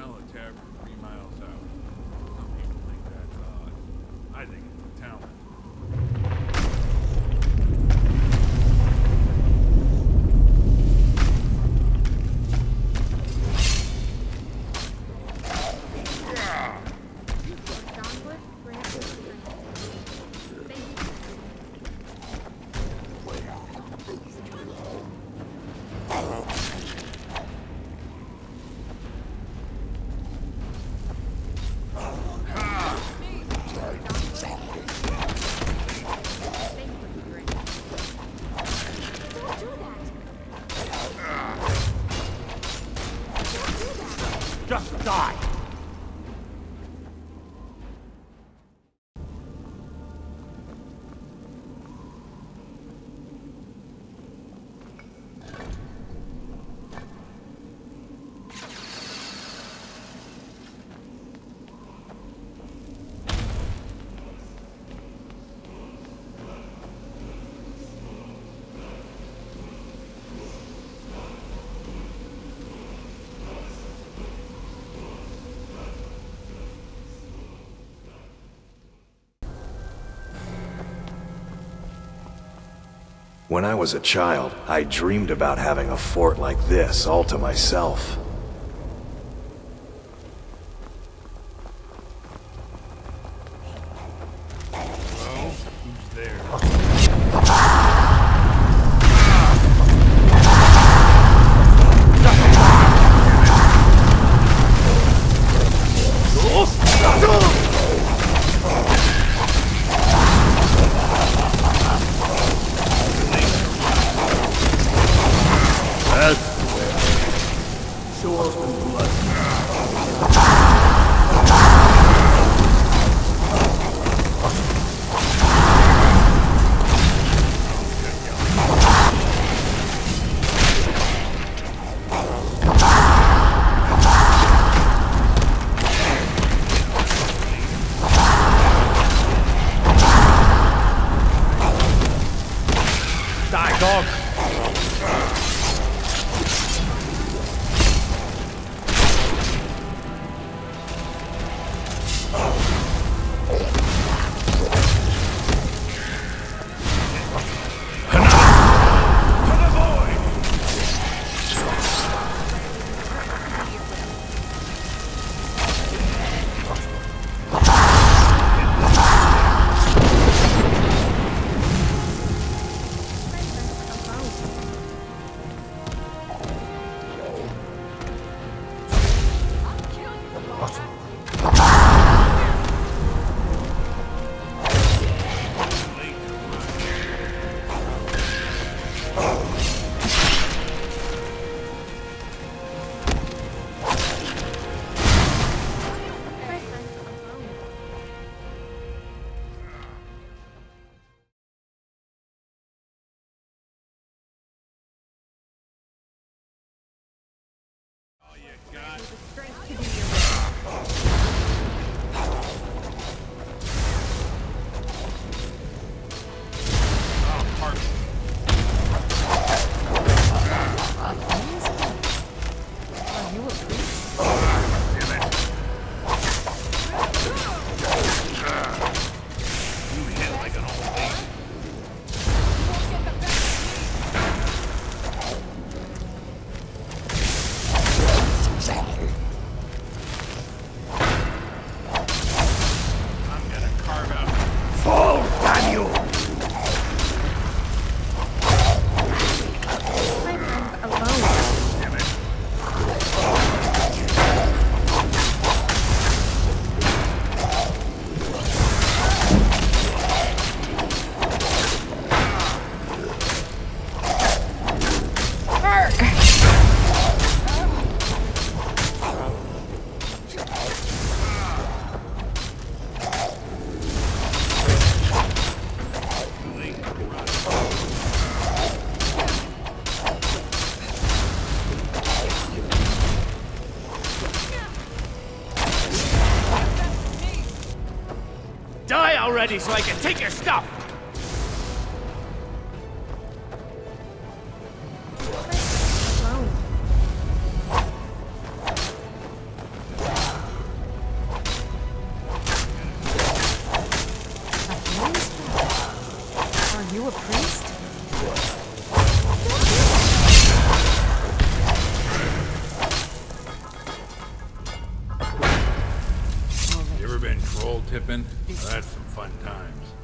smell a tavern. When I was a child, I dreamed about having a fort like this all to myself. Well, Who's there? Are so I can take your stuff! Are you a priest? Been troll tipping? That's some fun times.